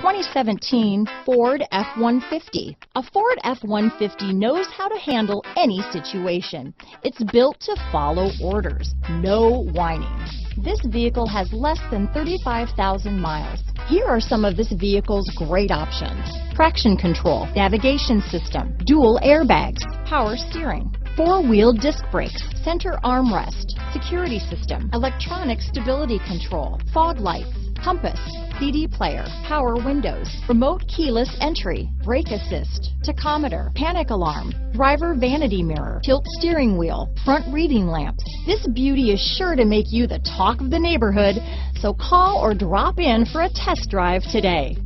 2017 Ford F-150. A Ford F-150 knows how to handle any situation. It's built to follow orders, no whining. This vehicle has less than 35,000 miles. Here are some of this vehicle's great options. Traction control, navigation system, dual airbags, power steering, four-wheel disc brakes, center armrest, security system, electronic stability control, fog lights, compass, CD player, power windows, remote keyless entry, brake assist, tachometer, panic alarm, driver vanity mirror, tilt steering wheel, front reading lamps. This beauty is sure to make you the talk of the neighborhood, so call or drop in for a test drive today.